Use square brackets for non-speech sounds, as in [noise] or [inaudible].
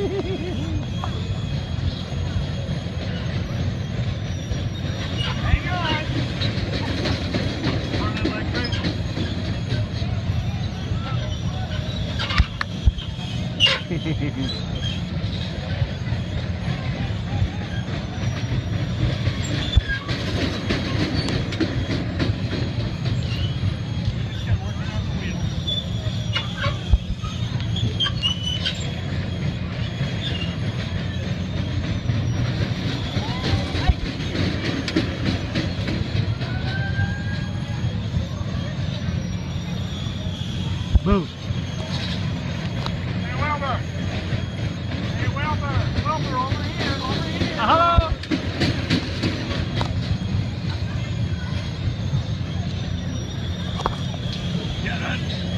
Hang on. [laughs] Move. Hey, Wilbur. Hey, Wilbur. Wilbur, over here, over here. Uh, hello. Get it.